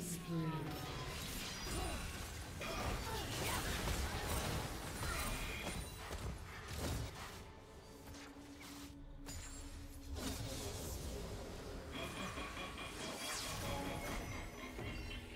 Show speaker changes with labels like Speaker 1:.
Speaker 1: Killing spree.